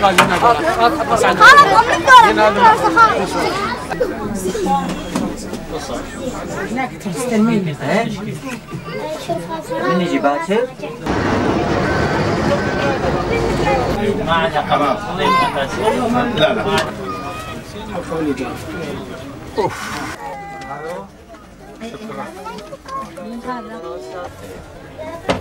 باقي خالد ام هناك تستلمين من يجي باكر ما عدا خلاص لا لا 哎哎，你看呢？